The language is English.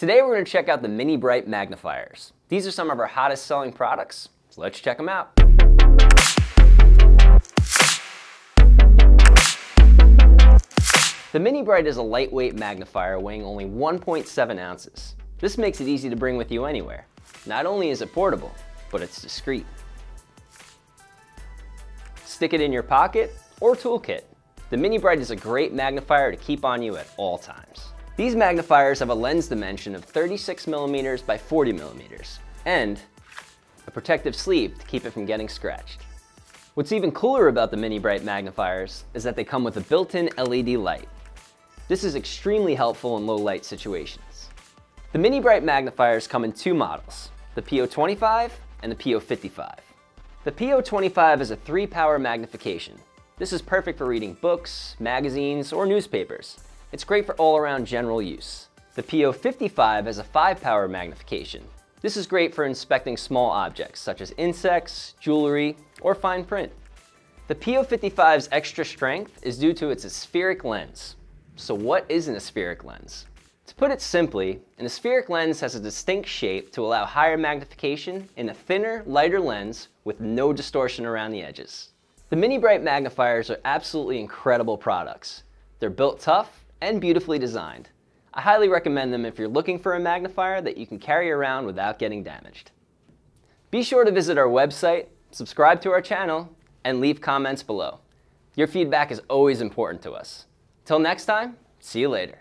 Today we're going to check out the MiniBrite magnifiers. These are some of our hottest selling products, so let's check them out. The MiniBrite is a lightweight magnifier weighing only 1.7 ounces. This makes it easy to bring with you anywhere. Not only is it portable, but it's discreet. Stick it in your pocket or toolkit. The MiniBrite is a great magnifier to keep on you at all times. These magnifiers have a lens dimension of 36 millimeters by 40 millimeters and a protective sleeve to keep it from getting scratched. What's even cooler about the MiniBrite magnifiers is that they come with a built-in LED light. This is extremely helpful in low light situations. The MiniBrite magnifiers come in two models, the PO25 and the PO55. The PO25 is a three power magnification. This is perfect for reading books, magazines, or newspapers. It's great for all around general use. The PO55 has a five power magnification. This is great for inspecting small objects such as insects, jewelry, or fine print. The PO55's extra strength is due to its aspheric lens, so what is an aspheric lens? To put it simply, an aspheric lens has a distinct shape to allow higher magnification in a thinner, lighter lens with no distortion around the edges. The MiniBrite magnifiers are absolutely incredible products. They're built tough and beautifully designed. I highly recommend them if you're looking for a magnifier that you can carry around without getting damaged. Be sure to visit our website, subscribe to our channel, and leave comments below. Your feedback is always important to us. Till next time, see you later.